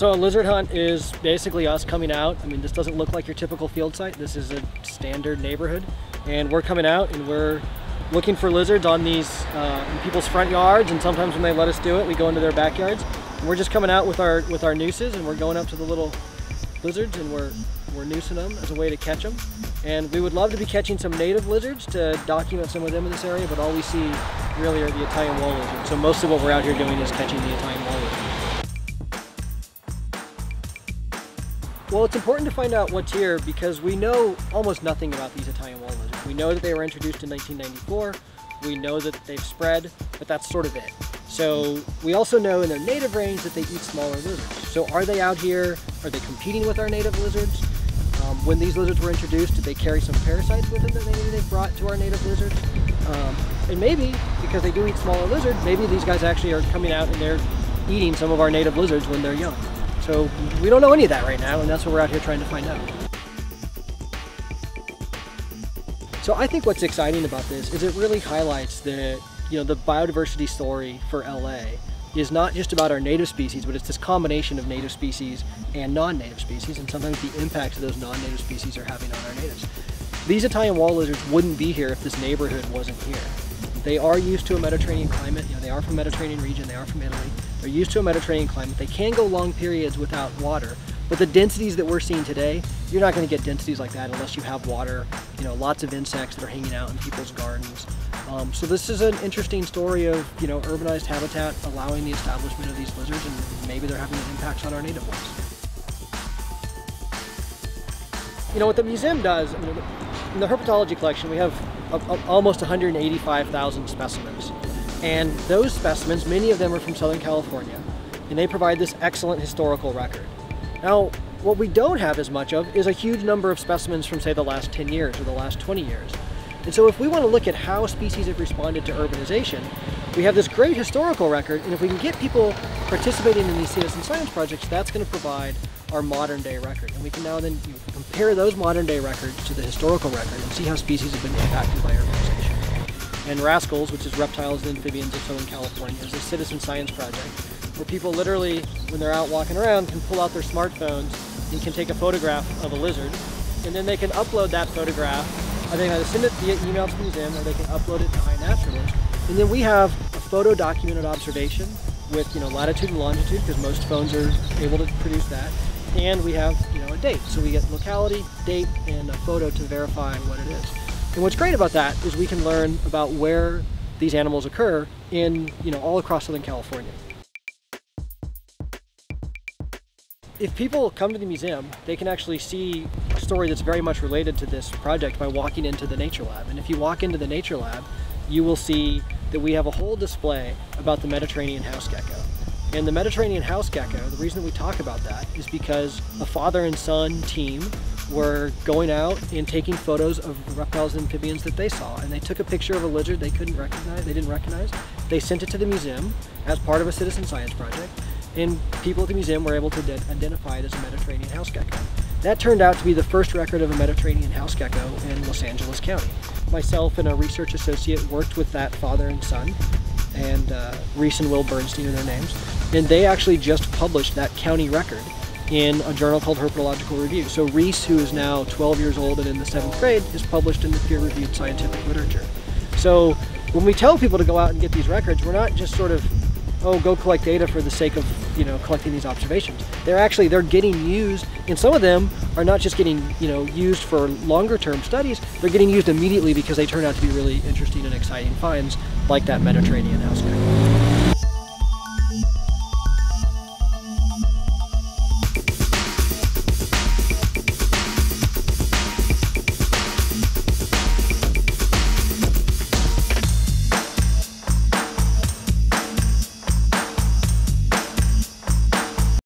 So a lizard hunt is basically us coming out. I mean, this doesn't look like your typical field site. This is a standard neighborhood. And we're coming out and we're looking for lizards on these uh, people's front yards. And sometimes when they let us do it, we go into their backyards. And we're just coming out with our with our nooses and we're going up to the little lizards and we're we're noosing them as a way to catch them. And we would love to be catching some native lizards to document some of them in this area, but all we see really are the Italian wall lizards. So most of what we're out here doing is catching the Italian wall lizard. Well, it's important to find out what's here because we know almost nothing about these Italian wall lizards. We know that they were introduced in 1994. We know that they've spread, but that's sort of it. So we also know in their native range that they eat smaller lizards. So are they out here? Are they competing with our native lizards? Um, when these lizards were introduced, did they carry some parasites with them that maybe they brought to our native lizards? Um, and maybe, because they do eat smaller lizards, maybe these guys actually are coming out and they're eating some of our native lizards when they're young. So we don't know any of that right now, and that's what we're out here trying to find out. So I think what's exciting about this is it really highlights the, you know, the biodiversity story for LA is not just about our native species, but it's this combination of native species and non-native species, and sometimes the impact those non-native species are having on our natives. These Italian wall lizards wouldn't be here if this neighborhood wasn't here. They are used to a Mediterranean climate. You know, they are from Mediterranean region. They are from Italy. They're used to a Mediterranean climate. They can go long periods without water, but the densities that we're seeing today, you're not going to get densities like that unless you have water. You know, lots of insects that are hanging out in people's gardens. Um, so this is an interesting story of you know urbanized habitat allowing the establishment of these lizards, and maybe they're having impacts on our native ones. You know what the museum does in the herpetology collection, we have almost 185,000 specimens. And those specimens, many of them are from Southern California, and they provide this excellent historical record. Now, what we don't have as much of is a huge number of specimens from, say, the last 10 years or the last 20 years. And so if we want to look at how species have responded to urbanization, we have this great historical record, and if we can get people participating in these citizen science projects, that's going to provide our modern day record. And we can now then you know, compare those modern day records to the historical record and see how species have been impacted by urbanization and RASCals, which is Reptiles and Amphibians of Southern California, is a citizen science project where people literally, when they're out walking around, can pull out their smartphones and can take a photograph of a lizard, and then they can upload that photograph. I think either send it via email to the museum or they can upload it to iNaturalist. And then we have a photo documented observation with you know latitude and longitude because most phones are able to produce that. And we have you know a date, so we get locality, date, and a photo to verify what it is. And what's great about that is we can learn about where these animals occur in, you know, all across Southern California. If people come to the museum, they can actually see a story that's very much related to this project by walking into the Nature Lab. And if you walk into the Nature Lab, you will see that we have a whole display about the Mediterranean house gecko. And the Mediterranean house gecko, the reason we talk about that is because a father and son team were going out and taking photos of reptiles and amphibians that they saw. And they took a picture of a lizard they couldn't recognize, they didn't recognize. They sent it to the museum as part of a citizen science project. And people at the museum were able to identify it as a Mediterranean house gecko. That turned out to be the first record of a Mediterranean house gecko in Los Angeles County. Myself and a research associate worked with that father and son, and uh, Reese and Will Bernstein are their names. And they actually just published that county record in a journal called Herpetological Review. So Reese, who is now 12 years old and in the seventh grade, is published in the peer-reviewed scientific literature. So when we tell people to go out and get these records, we're not just sort of, oh, go collect data for the sake of, you know, collecting these observations. They're actually, they're getting used, and some of them are not just getting, you know, used for longer term studies, they're getting used immediately because they turn out to be really interesting and exciting finds like that Mediterranean house.